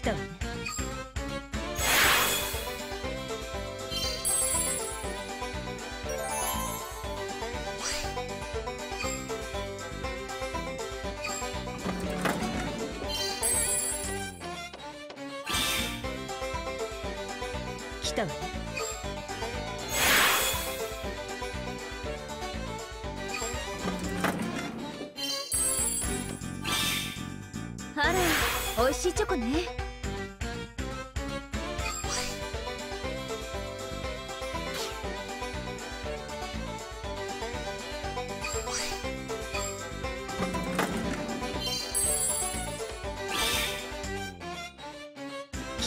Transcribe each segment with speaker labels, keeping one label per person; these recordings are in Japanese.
Speaker 1: 来たわね。来たわね。あら美味しいチョコね。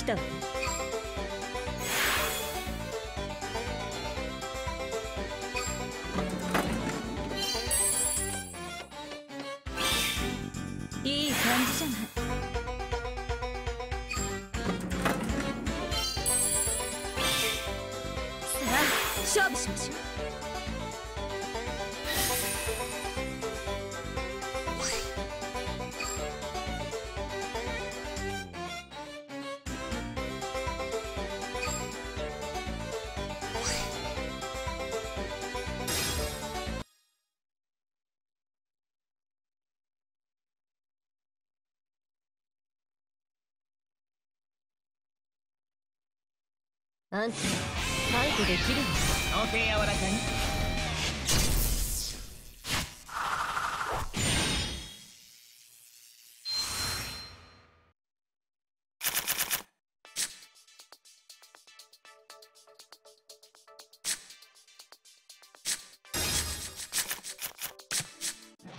Speaker 1: 来たいい感じじゃない。さあ勝負しましょう。あんたファイトできるの？
Speaker 2: 到底柔らかに。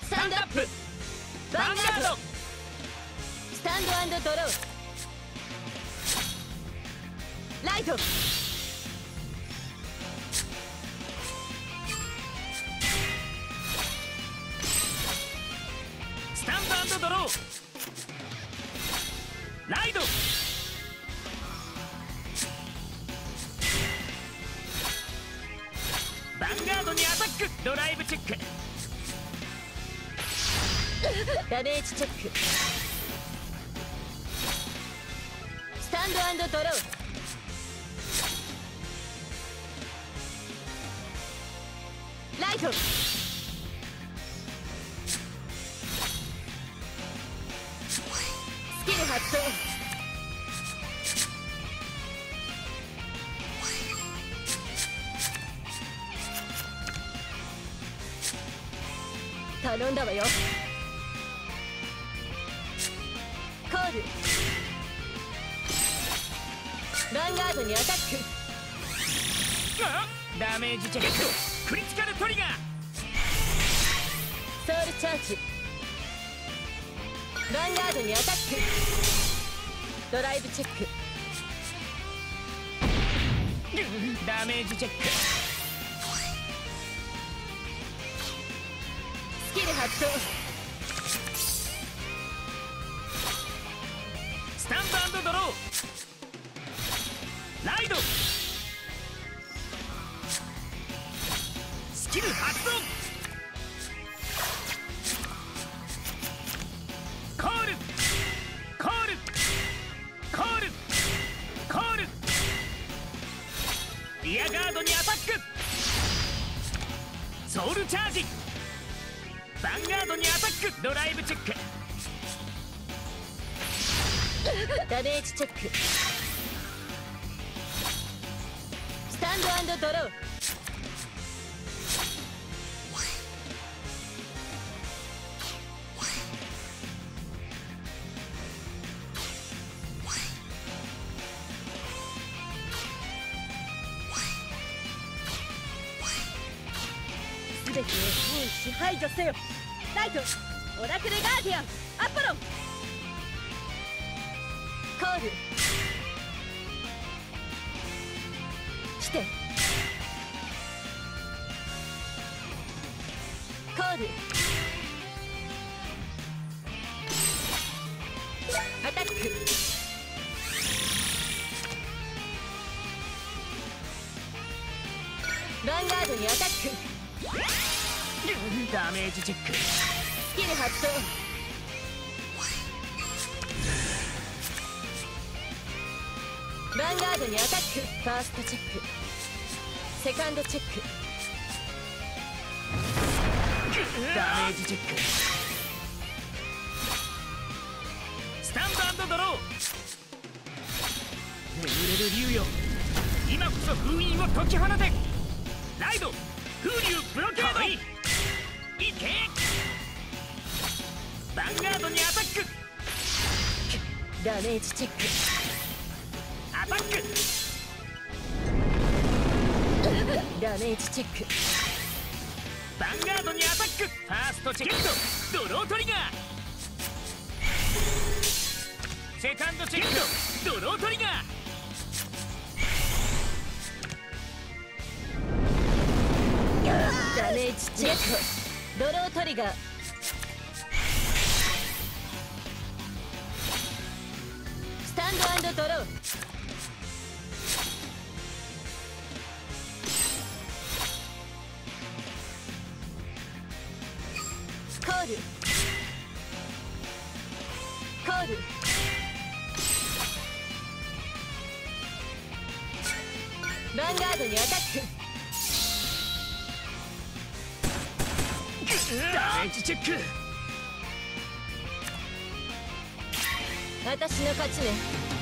Speaker 1: スタンドア
Speaker 2: ンド
Speaker 1: ドローライト。
Speaker 2: スタンドドロー。ライド。ヴァンガードにアタック。ドライブチェック。
Speaker 1: ダメージチェック。スタンドドローイトスキル発動頼んだわよ.コールヴァンガードにアタック.
Speaker 2: ダメージチェッククリティカルトリガー。
Speaker 1: ソウルチャージ。ヴァンガードにアタック。ドライブチェック。
Speaker 2: ダメージチェック。
Speaker 1: スキル発動。
Speaker 2: スタンドドローリアガードにアタック。ソウルチャージ。ヴァンガードにアタック。ドライブチェック。
Speaker 1: ダメージチェック。スタンドドロー。べてを支排除せよライ。トオラクル。ガーディアンアポロンコール。来て。コールアタック。ヴァンガードにアタック。
Speaker 2: ダメージチェック。
Speaker 1: スキル発動ヴァンガードにアタックファーストチェックセカンドチェック
Speaker 2: ダメージチェックスタンドドロー。眠れる竜よ。今こそ封印を解き放て。ライド。風流ブロケードいけヴァンガードにアタック。
Speaker 1: ダメージチェック。
Speaker 2: アタック。
Speaker 1: ダメージチェック。
Speaker 2: ヴァンガードにアタック。ファーストチェックドロートリガー。セカンドチェックドロートリガー。
Speaker 1: ダメージチェックドロートリガー。スタンドドロー。コール。コール。ヴァンガードにアタック。
Speaker 2: ダメージチェック
Speaker 1: 私の勝ちね。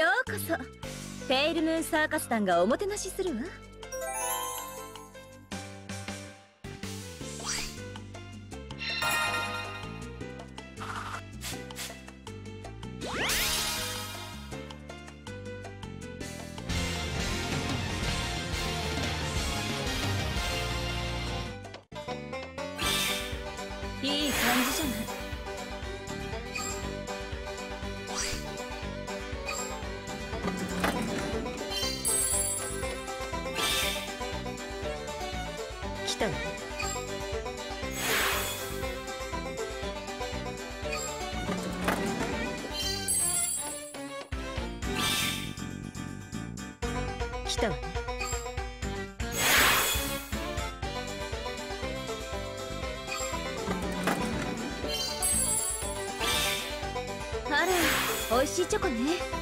Speaker 1: ようこそ。ペイルムーンサーカス団がおもてなしするわ。いい感じじゃない。来たわね。あら美味しいチョコね。